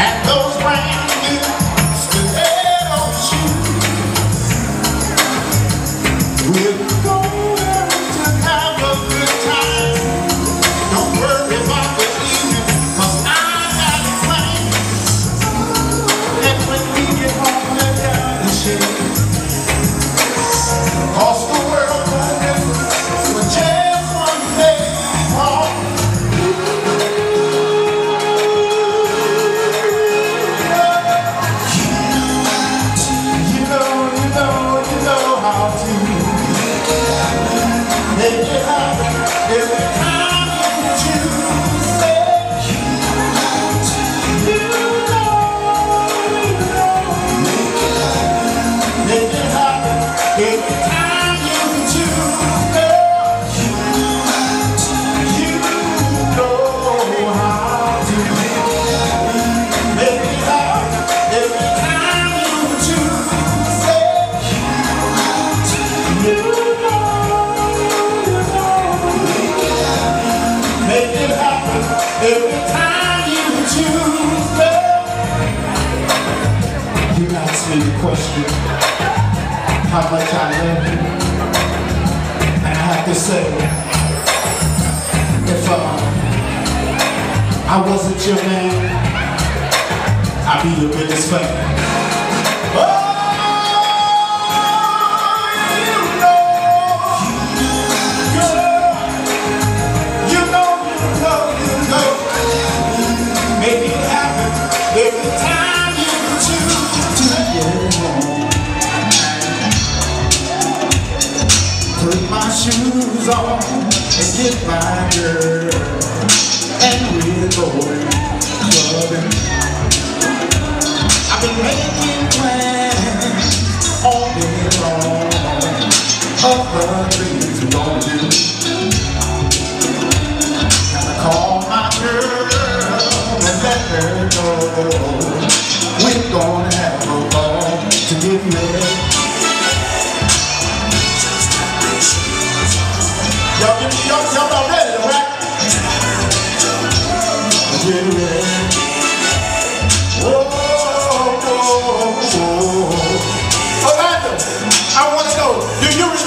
at the how much I love you. And I have to say, if uh, I wasn't your man, I'd be your biggest fan. shoes on and get my girl. And we're going clubbing. I've been making plans all day long. Of the things we're gonna do. Gotta call my girl and let her know.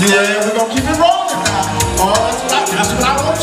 y'all. Yeah, we're gonna keep it rolling now. Oh, that's, what I, that's what I want.